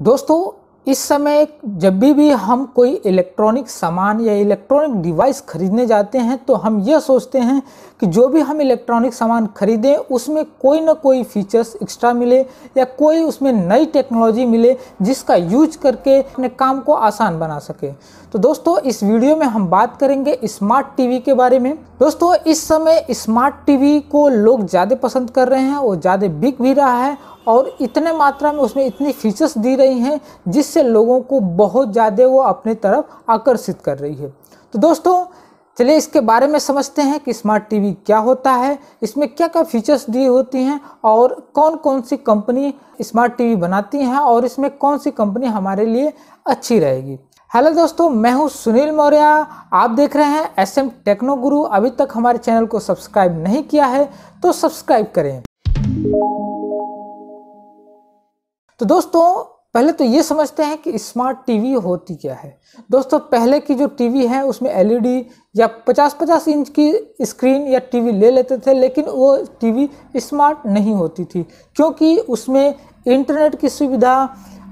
दोस्तों, इस समय जब भी भी हम कोई इलेक्ट्रॉनिक सामान या इलेक्ट्रॉनिक डिवाइस खरीदने जाते हैं तो हम यह सोचते हैं कि जो भी हम इलेक्ट्रॉनिक सामान खरीदें, उसमें कोई ना कोई फीचर्स एक्स्ट्रा मिले या कोई उसमें नई टेक्नोलॉजी मिले जिसका यूज़ करके अपने काम को आसान बना सके। तो दोस्तों, इस वीडियो में हम बात करेंगे स्मार्ट टीवी के बारे में। दोस्तों, इस समय स्मार्ट टीवी को लोग ज़्यादा पसंद कर रहे हैं वो ज़्यादा बिक भी रहा है और इतने मात्रा में उसमें इतनी फीचर्स दी रही हैं जिससे लोगों को बहुत ज़्यादा वो अपने तरफ़ आकर्षित कर रही है। तो दोस्तों, चलिए इसके बारे में समझते हैं कि स्मार्ट टीवी क्या होता है, इसमें क्या क्या फीचर्स दी होती हैं और कौन कौन सी कंपनी स्मार्ट टीवी बनाती हैं और इसमें कौन सी कंपनी हमारे लिए अच्छी रहेगी। हेलो दोस्तों, मैं हूँ सुनील मौर्य। आप देख रहे हैं एस एम टेक्नो गुरु अभी तक हमारे चैनल को सब्सक्राइब नहीं किया है तो सब्सक्राइब करें। तो दोस्तों, पहले तो ये समझते हैं कि स्मार्ट टीवी होती क्या है। दोस्तों, पहले की जो टीवी है, उसमें एलईडी या 50-50 इंच की स्क्रीन या टीवी ले लेते थे, लेकिन वो टीवी स्मार्ट नहीं होती थी, क्योंकि उसमें इंटरनेट की सुविधा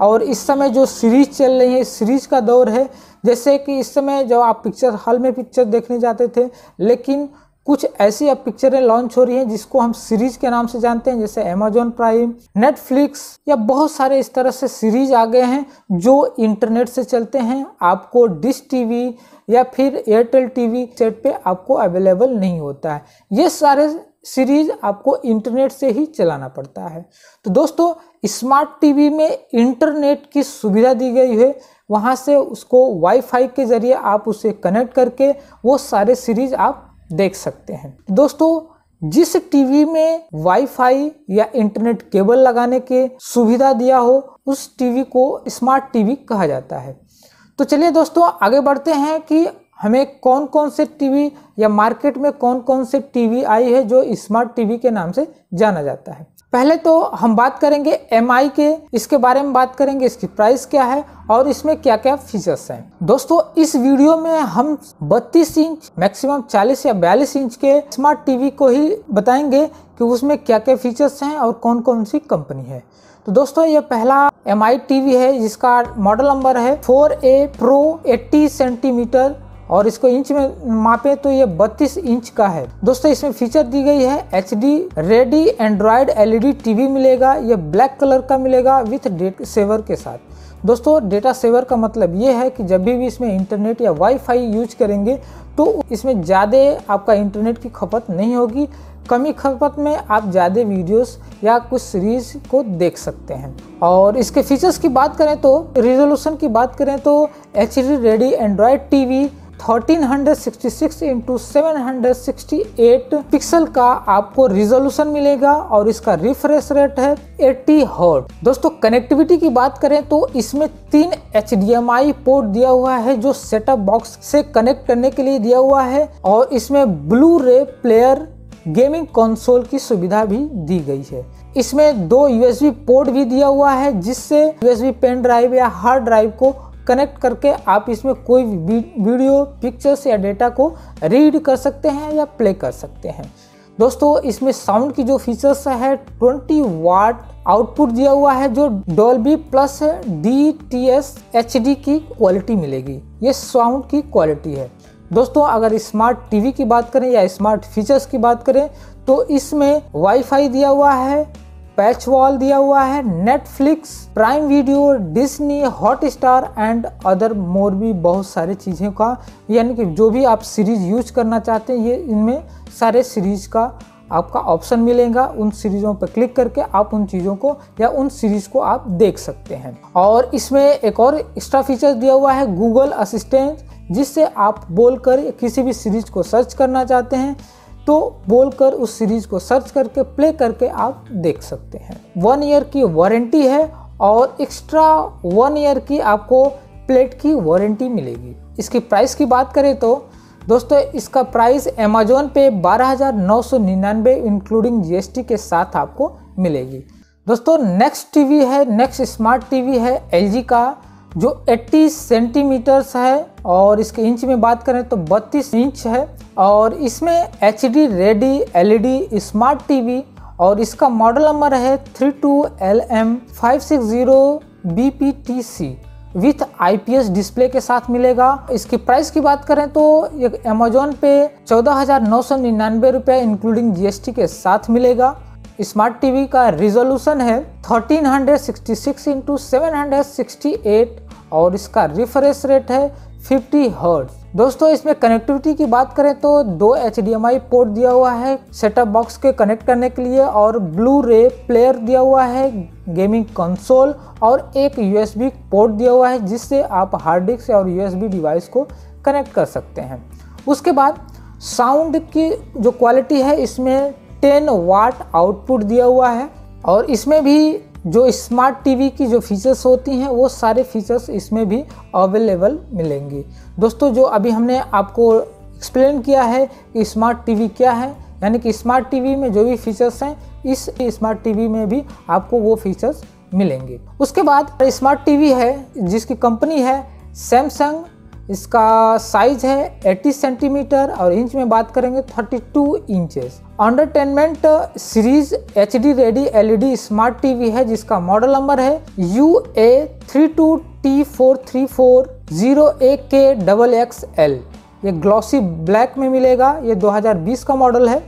और इस समय जो सीरीज़ चल रही है सीरीज़ का दौर है, जैसे कि इस समय जब आप पिक्चर हॉल में पिक्चर देखने जाते थे, लेकिन कुछ ऐसी अब पिक्चरें लॉन्च हो रही हैं जिसको हम सीरीज़ के नाम से जानते हैं, जैसे अमेजोन प्राइम नेटफ्लिक्स या बहुत सारे इस तरह से सीरीज़ आ गए हैं जो इंटरनेट से चलते हैं। आपको डिश टीवी या फिर एयरटेल टीवी सेट पे आपको अवेलेबल नहीं होता है। ये सारे सीरीज़ आपको इंटरनेट से ही चलाना पड़ता है। तो दोस्तों स्मार्ट टीवी में इंटरनेट की सुविधा दी गई है। वहाँ से उसको वाईफाई के ज़रिए आप उसे कनेक्ट करके वो सारे सीरीज़ आप देख सकते हैं। दोस्तों, जिस टीवी में वाईफाई या इंटरनेट केबल लगाने के सुविधा दिया हो, उस टीवी को स्मार्ट टीवी कहा जाता है। तो चलिए दोस्तों, आगे बढ़ते हैं कि हमें कौन कौन से टीवी या मार्केट में कौन कौन से टीवी आई है जो स्मार्ट टीवी के नाम से जाना जाता है। पहले तो हम बात करेंगे MI के, इसके बारे में बात करेंगे, इसकी प्राइस क्या है और इसमें क्या क्या फीचर्स हैं। दोस्तों, इस वीडियो में हम 32 इंच मैक्सिमम 40 या 42 इंच के स्मार्ट टीवी को ही बताएँगे कि उसमें क्या क्या फीचर्स हैं और कौन कौन सी कंपनी है। तो दोस्तों, ये पहला एम आई टीवी है, जिसका मॉडल नंबर है four A pro eighty centimeter और इसको इंच में मापे तो ये 32 इंच का है। दोस्तों इसमें फीचर दी गई है H D ready android LED TV मिलेगा ये ब्लैक कलर का मिलेगा विथ डेट सेवर के साथ। दोस्तों डेटा सेवर का मतलब ये है कि जब भी, भी इसमें इंटरनेट या वाईफाई यूज़ करेंगे तो इसमें ज़्यादा आपका इंटरनेट की खपत नहीं होगी। कमी खपत में आप ज़्यादा वीडियोस या कुछ सीरीज़ को देख सकते हैं। और इसके फीचर्स की बात करें तो रिजोल्यूशन की बात करें तो H D ready android TV 1366 into seven pixel का आपको रिजोल्यूशन मिलेगा और इसका रिफ्रेश रेट है 80 हर्ट दोस्तों कनेक्टिविटी की बात करें तो इसमें तीन HDMI पोर्ट दिया हुआ है जो सेटअप बॉक्स से कनेक्ट करने के लिए दिया हुआ है और इसमें ब्लू रे प्लेयर गेमिंग कंसोल की सुविधा भी दी गई है। इसमें दो यूएसबी पोर्ट भी दिया हुआ है जिससे यूएसबी पेन ड्राइव या हार्ड ड्राइव को कनेक्ट करके आप इसमें कोई वीडियो पिक्चर्स या डेटा को रीड कर सकते हैं या प्ले कर सकते हैं। दोस्तों, इसमें साउंड की जो फीचर्स है 20 वाट आउटपुट दिया हुआ है, जो Dolby plus D T S H D की क्वालिटी मिलेगी। ये साउंड की क्वालिटी है। दोस्तों, अगर स्मार्ट टीवी की बात करें या स्मार्ट फीचर्स की बात करें तो इसमें वाईफाई दिया हुआ है पैच वॉल दिया हुआ है Netflix Prime Video Disney Hotstar and other more भी बहुत सारे चीज़ें का, यानी कि जो भी आप सीरीज़ यूज़ करना चाहते हैं, ये इनमें सारे सीरीज़ का आपका ऑप्शन मिलेगा। उन सीरीजों पर क्लिक करके आप उन चीज़ों को या उन सीरीज़ को आप देख सकते हैं। और इसमें एक और एक्स्ट्रा फीचर दिया हुआ है गूगल असिस्टेंट जिससे आप बोलकर किसी भी सीरीज़ को सर्च करना चाहते हैं। तो बोलकर उस सीरीज़ को सर्च करके प्ले करके आप देख सकते हैं। वन ईयर की वारंटी है और एक्स्ट्रा वन ईयर की आपको प्लेट की वारंटी मिलेगी। इसकी प्राइस की बात करें तो दोस्तों, इसका प्राइस अमेजोन पे बारह हज़ार नौ सौ निन्यानवे इंक्लूडिंग जीएसटी के साथ आपको मिलेगी। दोस्तों नेक्स्ट टीवी है नेक्स्ट स्मार्ट टीवी है एलजी का। जो 80 सेंटीमीटर्स है और इसके इंच में बात करें तो 32 इंच है और इसमें H D ready LED smart TV और इसका मॉडल नंबर है three two L M five six zero B P T C with IPS display के साथ मिलेगा। इसकी प्राइस की बात करें तो ये अमेजोन पे चौदह हज़ार नौ सौ निन्यानवे रुपये इंक्लूडिंग जीएसटी के साथ मिलेगा। स्मार्ट टीवी का रिजोल्यूशन है 1366 hundred sixty six into seven hundred sixty eight और इसका रिफ्रेश रेट है 50 हर्ट्ज दोस्तों, इसमें कनेक्टिविटी की बात करें तो दो एचडीएमआई पोर्ट दिया हुआ है सेटअप बॉक्स के कनेक्ट करने के लिए और ब्लू रे प्लेयर दिया हुआ है गेमिंग कंसोल और एक यूएसबी पोर्ट दिया हुआ है जिससे आप हार्ड डिस्क और यूएसबी डिवाइस को कनेक्ट कर सकते हैं। उसके बाद साउंड की जो क्वालिटी है, इसमें 10 वाट आउटपुट दिया हुआ है और इसमें भी जो स्मार्ट टीवी की जो फीचर्स होती हैं, वो सारे फीचर्स इसमें भी अवेलेबल मिलेंगे। दोस्तों, जो अभी हमने आपको एक्सप्लेन किया है, कि स्मार्ट टीवी क्या है, यानी कि स्मार्ट टीवी में जो भी फीचर्स हैं, इस स्मार्ट टीवी में भी आपको वो फीचर्स मिलेंगे। उसके बाद स्मार्ट टीवी है, जिसकी कंपनी है सैमसंग इसका साइज़ है 80 सेंटीमीटर और इंच में बात करेंगे 32 inches entertainment series H D ready LED smart TV है, जिसका मॉडल नंबर है U A three two T four three four zero A K double X L ये ग्लॉसी ब्लैक में मिलेगा, ये 2020 का मॉडल है।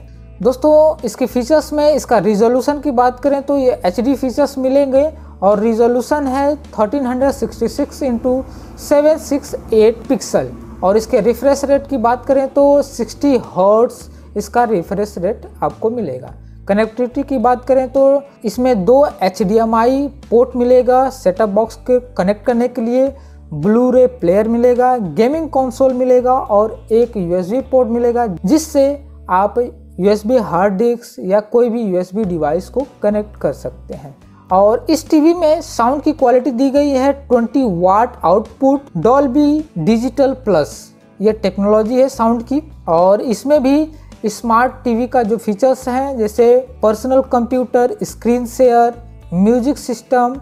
दोस्तों, इसके फीचर्स में इसका रिजोल्यूशन की बात करें तो ये एचडी फीचर्स मिलेंगे और रिजोल्यूशन है 1366 hundred sixty six into seven six eight pixel और इसके रिफ्रेश रेट की बात करें तो 60 हर्ट्स इसका रिफ्रेश रेट आपको मिलेगा। कनेक्टिविटी की बात करें तो इसमें दो एचडीएमआई पोर्ट मिलेगा सेटअप बॉक्स के कनेक्ट करने के लिए ब्लू रे प्लेयर मिलेगा गेमिंग कंसोल मिलेगा और एक यूएसबी पोर्ट मिलेगा, जिससे आप यूएसबी हार्ड डिस्क या कोई भी यूएसबी डिवाइस को कनेक्ट कर सकते हैं। और इस टीवी में साउंड की क्वालिटी दी गई है 20 watt output Dolby digital plus ये टेक्नोलॉजी है साउंड की। और इसमें भी स्मार्ट टीवी का जो फीचर्स हैं, जैसे personal computer screen share music system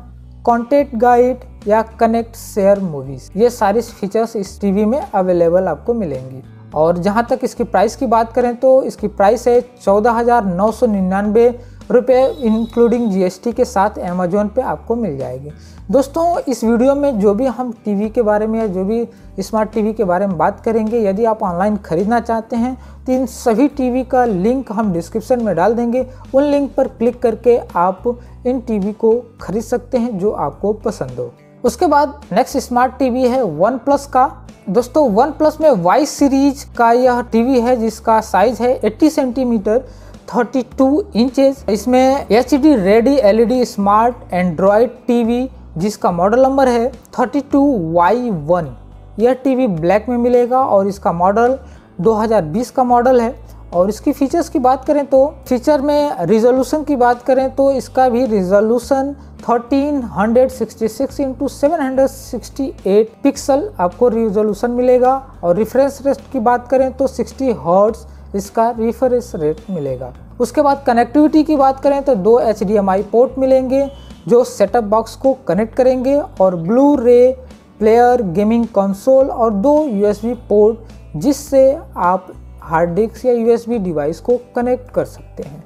contact guide या कनेक्ट शेयर मूवीज़ ये सारे फीचर्स इस टीवी में अवेलेबल आपको मिलेंगी। और जहाँ तक इसकी प्राइस की बात करें तो इसकी प्राइस है चौदह हज़ार नौ सौ निन्यानवे रुपये इंक्लूडिंग जीएसटी के साथ अमेजोन पे आपको मिल जाएगी। दोस्तों, इस वीडियो में जो भी हम टीवी के बारे में या जो भी स्मार्ट टीवी के बारे में बात करेंगे, यदि आप ऑनलाइन ख़रीदना चाहते हैं तो इन सभी टीवी का लिंक हम डिस्क्रिप्शन में डाल देंगे। उन लिंक पर क्लिक करके आप इन टीवी को खरीद सकते हैं जो आपको पसंद हो। उसके बाद नेक्स्ट स्मार्ट टीवी है वन प्लस का। दोस्तों वन प्लस में वाई सीरीज़ का यह टीवी है, जिसका साइज़ है 80 सेंटीमीटर 32 इंचेस इसमें H D ready LED smart android TV जिसका मॉडल नंबर है 32Y1 यह टीवी ब्लैक में मिलेगा और इसका मॉडल 2020 का मॉडल है। और इसकी फीचर्स की बात करें तो फीचर में रिजोल्यूशन की बात करें तो इसका भी resolution 1366 hundred sixty six into seven pixel आपको रिजोल्यूशन मिलेगा। और रिफ्रेंस रेट की बात करें तो 60 हर्ट्ज इसका रिफ्रेश रेट मिलेगा। उसके बाद कनेक्टिविटी की बात करें तो दो एचडीएमआई पोर्ट मिलेंगे जो सेटअप बॉक्स को कनेक्ट करेंगे और ब्लू रे प्लेयर गेमिंग कंसोल और दो यूएसबी पोर्ट जिससे आप हार्ड डिस्क या यूएसबी डिवाइस को कनेक्ट कर सकते हैं।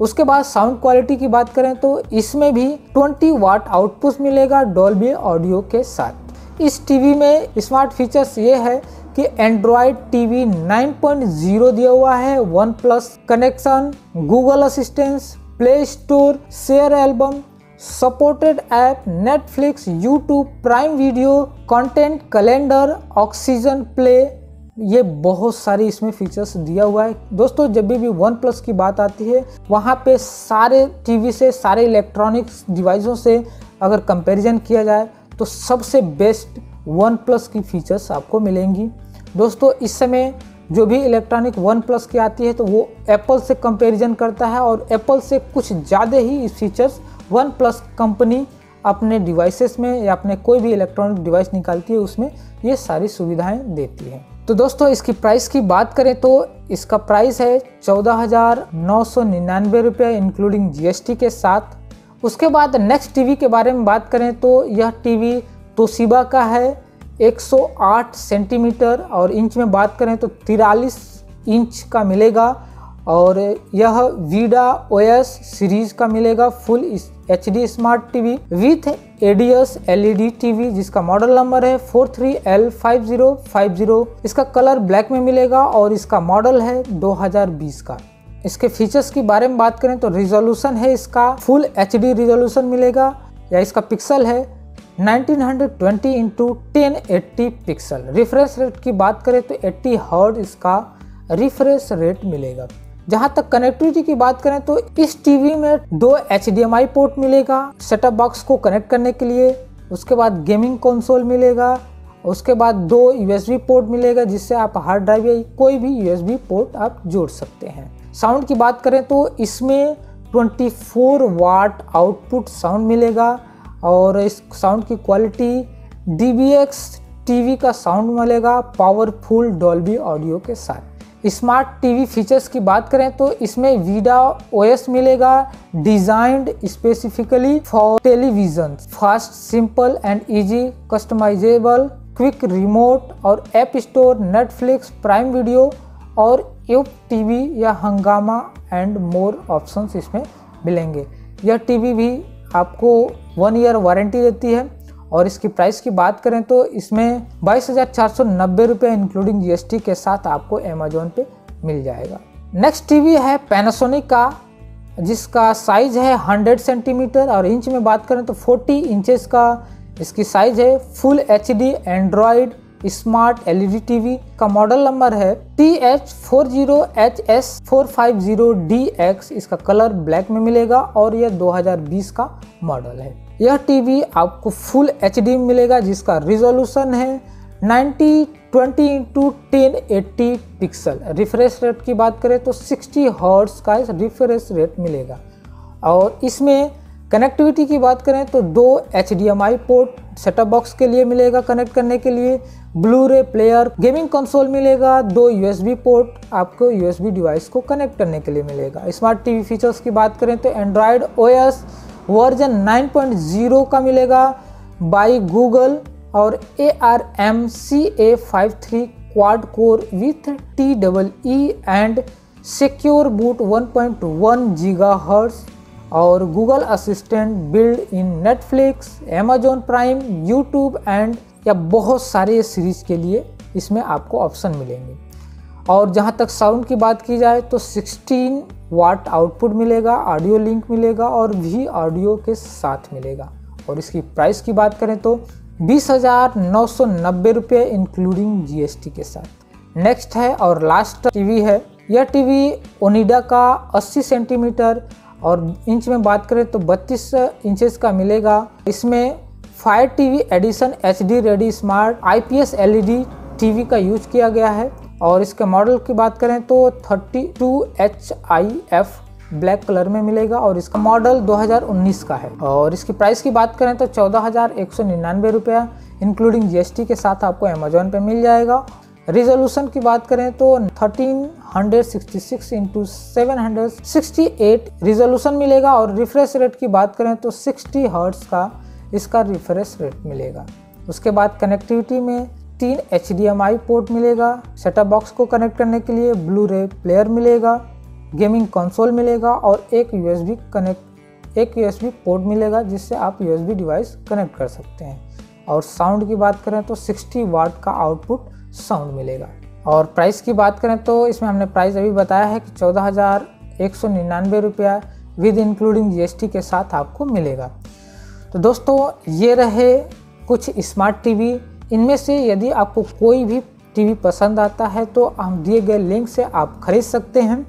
उसके बाद साउंड क्वालिटी की बात करें तो इसमें भी 20 वाट आउटपुट मिलेगा डॉल्बी ऑडियो के साथ। इस टीवी में स्मार्ट फीचर्स ये है कि एंड्रॉयड टीवी 9.0 दिया हुआ है OnePlus connection Google assistance play store share album supported app Netflix YouTube Prime Video content calendar oxygen play ये बहुत सारी इसमें फीचर्स दिया हुआ है। दोस्तों, जब भी वन प्लस की बात आती है, वहाँ पे सारे टीवी से, सारे इलेक्ट्रॉनिक्स डिवाइसों से अगर कंपैरिजन किया जाए तो सबसे बेस्ट वन प्लस की फीचर्स आपको मिलेंगी। दोस्तों, इस समय जो भी इलेक्ट्रॉनिक वन प्लस की आती है तो वो एप्पल से कंपैरिजन करता है और एप्पल से कुछ ज़्यादा ही फीचर्स वन प्लस कंपनी अपने डिवाइसेस में या अपने कोई भी इलेक्ट्रॉनिक डिवाइस निकालती है, उसमें ये सारी सुविधाएँ देती है। तो दोस्तों, इसकी प्राइस की बात करें तो इसका प्राइस है चौदह हज़ार नौ सौ निन्यानवे रुपये इंक्लूडिंग जीएसटी के साथ। उसके बाद नेक्स्ट टीवी के बारे में बात करें तो यह टीवी तोशिबा का है 108 सेंटीमीटर, और इंच में बात करें तो तिरालीस इंच का मिलेगा। और यह वीडा ओएस सीरीज़ का मिलेगा full H D smart TV with ADS LED TV जिसका मॉडल नंबर है four three L five zero five zero इसका कलर ब्लैक में मिलेगा और इसका मॉडल है 2020 का। इसके फीचर्स की बारे में बात करें तो रिजोल्यूशन है इसका फुल एच डी रिजोल्यूशन मिलेगा। या इसका पिक्सल है 1920 into ten pixel refresh rate की बात करें तो 80 हर्ड इसका रिफ्रेश रेट मिलेगा। जहाँ तक कनेक्टिविटी की बात करें तो इस टीवी में दो एचडीएमआई पोर्ट मिलेगा सेटअप बॉक्स को कनेक्ट करने के लिए, उसके बाद गेमिंग कंसोल मिलेगा, उसके बाद दो यूएसबी पोर्ट मिलेगा जिससे आप हार्ड ड्राइव या कोई भी यूएसबी पोर्ट आप जोड़ सकते हैं। साउंड की बात करें तो इसमें 24 वाट आउटपुट साउंड मिलेगा और इस साउंड की क्वालिटी डी टीवी का साउंड मिलेगा पावरफुल डॉल्बी ऑडियो के साथ। स्मार्ट टीवी फीचर्स की बात करें तो इसमें वीडा ओएस मिलेगा designed specifically for television fast simple and easy customizable quick remote और app store Netflix Prime Video और यूप टीवी या हंगामा एंड मोर ऑप्शंस इसमें मिलेंगे। यह टीवी भी आपको वन ईयर वारंटी देती है। और इसकी प्राइस की बात करें तो इसमें बाईस हज़ार चार सौ नब्बे रुपये इंक्लूडिंग जीएसटी के साथ आपको अमेजोन पे मिल जाएगा। नेक्स्ट टीवी है पैनासोनिक का, जिसका साइज़ है 100 सेंटीमीटर और इंच में बात करें तो 40 इंचेस का इसकी साइज़ है full H D android smart LED TV का मॉडल नंबर है T H four zero H S four five zero D X इसका कलर ब्लैक में मिलेगा और यह 2020 का मॉडल है। यह टीवी आपको फुल एच डी में मिलेगा, जिसका रिजोल्यूशन है 90 20 into ten eighty pixel. Refresh rate की बात करें तो 60 हर्ट्स का रिफ्रेश रेट मिलेगा। और इसमें कनेक्टिविटी की बात करें तो दो एचडीएमआई पोर्ट सेटअप बॉक्स के लिए मिलेगा कनेक्ट करने के लिए। ब्लू रे प्लेयर गेमिंग कंसोल मिलेगा। दो यूएसबी पोर्ट आपको यूएसबी डिवाइस को कनेक्ट करने के लिए मिलेगा। स्मार्ट टीवी फीचर्स की बात करें तो एंड्रॉयड ओएस वर्जन 9.0 का मिलेगा बाई गूगल और A R M C A five three quad core with T double E and secure boot 1.1 giga hertz और Google assistant build in Netflix Amazon Prime YouTube and या बहुत सारे series के लिए इसमें आपको ऑप्शन मिलेंगे। और जहाँ तक साउंड की बात की जाए तो 16 वाट आउटपुट मिलेगा ऑडियो लिंक मिलेगा और भी ऑडियो के साथ मिलेगा। और इसकी प्राइस की बात करें तो बीस हज़ार नौ सौ नब्बे रुपये इंक्लूडिंग जीएसटी के साथ। नेक्स्ट है और लास्ट टीवी है। यह टीवी ओनिडा का 80 सेंटीमीटर और इंच में बात करें तो 32 इंचेस का मिलेगा। इसमें fire TV edition H D ready smart IPS LED TV का यूज़ किया गया है। और इसके मॉडल की बात करें तो 32 H I F black colour में मिलेगा और इसका मॉडल 2019 का है। और इसकी प्राइस की बात करें तो चौदह हज़ार एक सौ निन्यानवे रुपया इंक्लूडिंग जीएसटी के साथ आपको अमेजोन पे मिल जाएगा। रिजोल्यूशन की बात करें तो 1366 इंटू सेवन रिजोल्यूशन मिलेगा और रिफ्रेश रेट की बात करें तो 60 हर्ट्स का इसका रिफ्रेश रेट मिलेगा। उसके बाद कनेक्टिविटी में तीन HDMI पोर्ट मिलेगा। सेटअप बॉक्स को कनेक्ट करने के लिए ब्लू रे प्लेयर मिलेगा। गेमिंग कंसोल मिलेगा और एक यूएसबी कनेक्ट एक यूएसबी पोर्ट मिलेगा जिससे आप यूएसबी डिवाइस कनेक्ट कर सकते हैं। और साउंड की बात करें तो 60 वाट का आउटपुट साउंड मिलेगा। और प्राइस की बात करें तो इसमें हमने प्राइस अभी बताया है कि चौदह हज़ार एक सौ निन्यानवे रुपया विद इंक्लूडिंग जीएसटी के साथ आपको मिलेगा। तो दोस्तों, ये रहे कुछ स्मार्ट टीवी। इनमें से यदि आपको कोई भी टीवी पसंद आता है तो हम दिए गए लिंक से आप खरीद सकते हैं।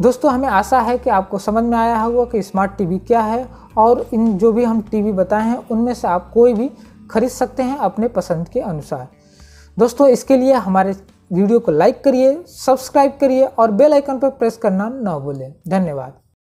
दोस्तों, हमें आशा है कि आपको समझ में आया होगा कि स्मार्ट टीवी क्या है और इन जो भी हम टीवी बताए हैं, उनमें से आप कोई भी खरीद सकते हैं अपने पसंद के अनुसार। दोस्तों, इसके लिए हमारे वीडियो को लाइक करिए सब्सक्राइब करिए और बेल आइकन पर प्रेस करना न भूलें। धन्यवाद।